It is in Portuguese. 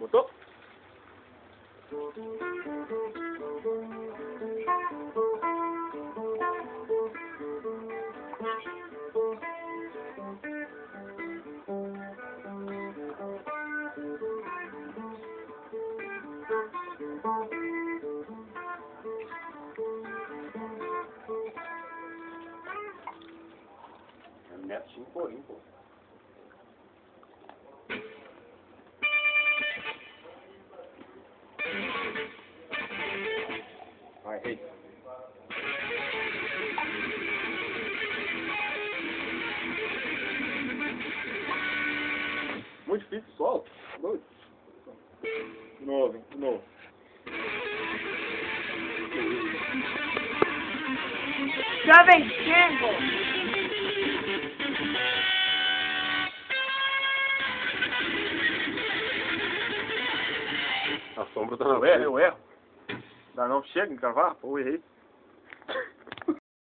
butuh Neptune 4, 4. feito. Muito difícil, solta. De novo, hein? De novo. Jovem Tango! A sombra tá na Eu erro, eu erro. Dans un siècle, Garvar, oui.